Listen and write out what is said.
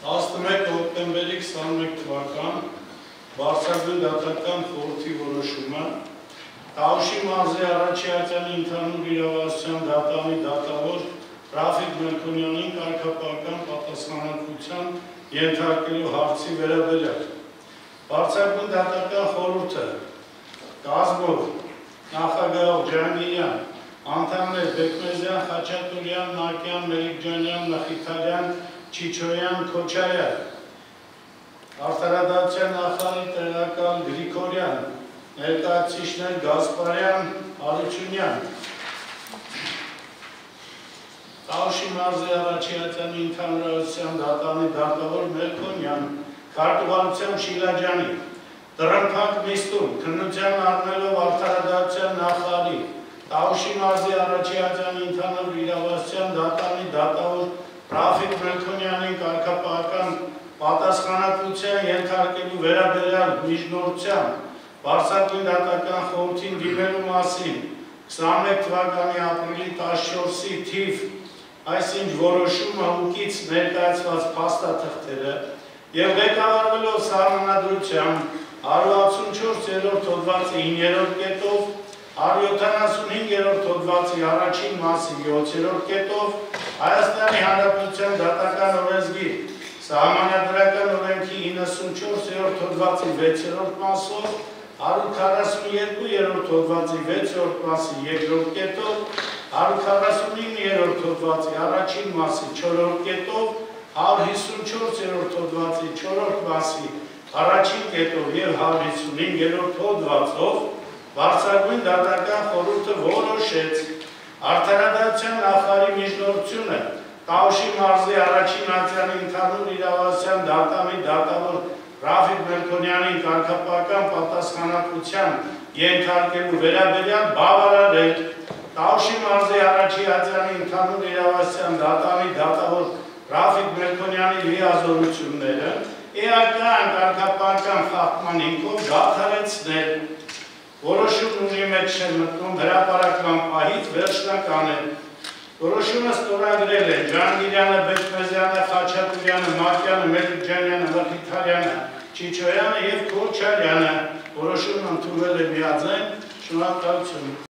11 հոկտեմբերի 21 թվական Բարսագույն դատական խորհրդի որոշումը Տաուշի մարզի առաջիացյանի ընդհանուր իրավասության դատանի դատավոր Ռաֆիկ Մելքոնյանին կարգապահական պատասխանատվության ենթարկելու հարցի վերաբերյալ Բարսագույն դատական խորհուրդը կազմով նախագահող Ջանգիրյան, անդամներ Բեկմեզյան, Խաչատուրյան, Նակյան, Մելիքջանյան, Նախիթարյան, Չիչոյան, Քոչարյան, Արդարադատության նախարարի տեղակալ Գրիգորյան, ներկայացուցիչներ Գասպարյան, Արությունյան, Տաուշի մարզի առաջիացյանի ընդհանրացիան դատանի դատավոր Մելքոնյան, քարտուղարությամբ Շիլաջանի, տրմփակ միստում, քննության առնելով արդարադատության նախարարի, Տաուշի մարզի առաջիացյանի ընդհանուր իրավասության դատանի դատավոր Ռաֆիկ Մելքոնյանին կարգապահական պատասխանատվության ենթարկելու վերաբերյալ միջնորդության Բարսակույն դատական խորհրդին դիմելու մասին 21 թվականի ապրիլի 14-ի թիվ այսինչ որոշումը ուկից ներկայացված փաստաթղթերը եւ ղեկավարվելով սահմանադրությամբ 164-րդ հոդվածի 9-րդ կետով 175-րդ հոդվածի առաջին մասի 7-րդ կետով Հայաստանի Հանրապետության դատական օրենսգիր Սահմանադրական օրենքի 94-րդ հոդվածի 6-րդ մասով 142-րդ հոդվածի 6-րդ մասի 2-րդ կետով 149-րդ հոդվածի առաջին մասի 4-րդ կետով 154-րդ հոդվածի 4-րդ մասի առաջին կետով եւ 155-րդ հոդվածով Վարչագույն դատական խորհուրդը որոշեց Արդարադատության նախարարի միջնորդությունը Տաուշի մարզի առաջին ացյանի ընդհանուր իրավասության դատամի դատավոր Ռաֆիկ Մելքոնյանին կարգապահական պատասխանատվության ենթարկելու վերաբերյալ բավարարել Տաուշի մարզի առաջի ացյանի ընդհանուր իրավասության դատամի դատավոր Ռաֆիկ Մելքոնյանի լիազորությունները էական կարգապահական խախտման հիմքով դադարեցնել որոշում ունի մեջ չեն մտնում հրապարակման պահից վերջնական է։ Որոշումը ստորագրել է Ջանգիրյանը, Բեկմեզյանը, Խաչատուրյանը, Մակյանը, Մելիքջանյանը, Մխիթարյանը, Չիչոյանը և Քոչարյանը։ Որոշումն ընդունվել է միաձայն, շնորհակալություն։